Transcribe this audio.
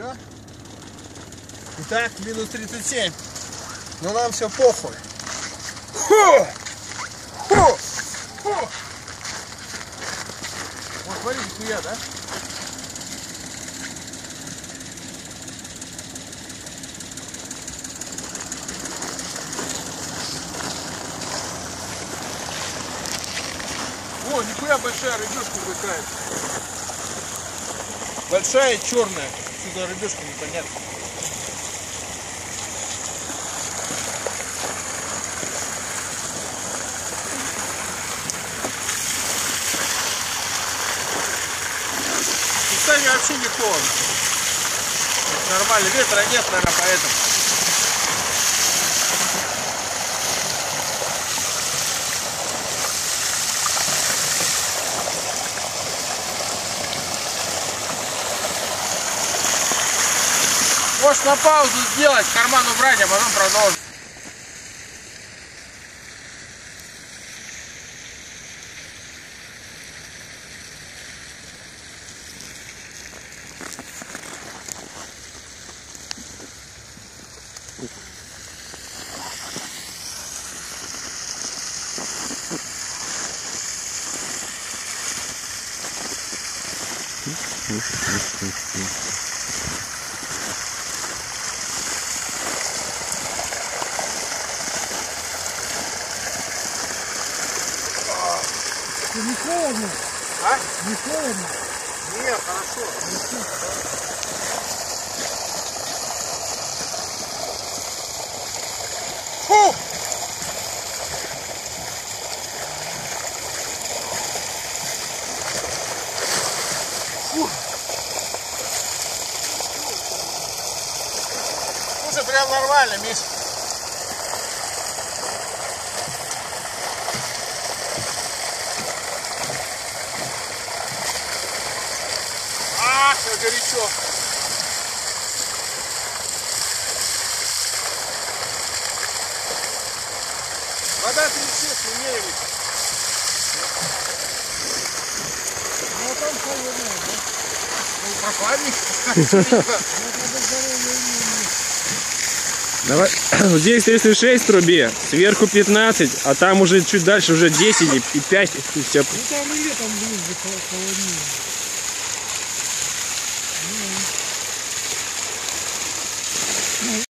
Все. Итак, минус 37. Но нам все похуй. Фу! Фу! Фу! Вот, смотрите, хуя, да? О, нихуя большая рыбешка выкает. Большая черная. Сюда рыбешка непонятно. Вообще не холодно. Нормально, ветра нет, наверное, поэтому. Можешь на паузу сделать, карман убрать, а потом продолжить. Не холодно? А? Не холодно? Нет, хорошо. Фу! Слушай, прям нормально, Миш. А, как горячо. Вода 36, не меряй. Ну там холодно, да? Ну, прохладненько. Давай. Здесь 36 труби, сверху 15, а там уже чуть дальше уже 10 и и 5. И все. Ну там и летом будет